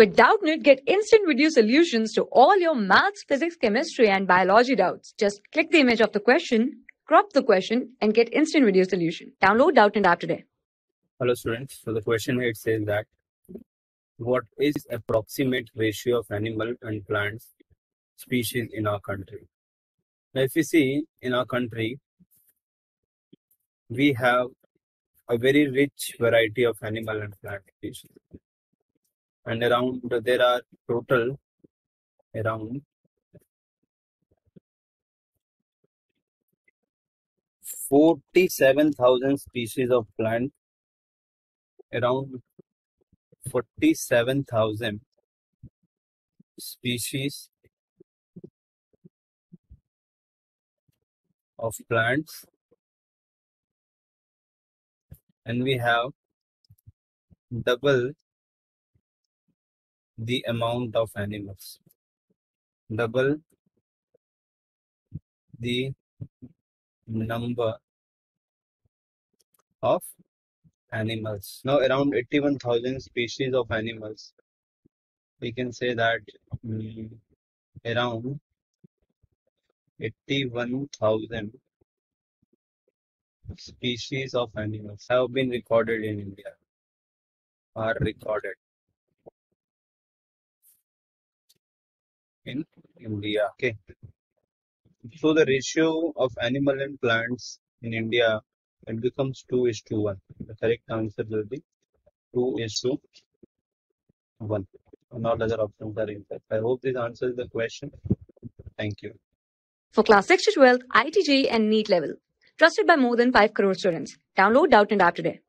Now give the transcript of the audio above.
With Doubtnut, get instant video solutions to all your maths, physics, chemistry, and biology doubts. Just click the image of the question, crop the question, and get instant video solution. Download Doubtnut app today. Hello students. So the question here says that what is approximate ratio of animal and plants species in our country? Now if you see in our country, we have a very rich variety of animal and plant species and around there are total around Forty-seven thousand species of plant, around forty-seven thousand species of plants, and we have double the amount of animals. Double the number of animals. Now around 81000 species of animals. We can say that mm, around 81000 species of animals have been recorded in india. Are recorded in India. Okay. So the ratio of animal and plants in India it becomes 2 is to 1. The correct answer will be 2 is to 1. And all other options are incorrect. I hope this answers the question. Thank you. For class 6 to 12, IIT JEE and NEET level. Trusted by more than 5 crore students. Download Doubtnut app today.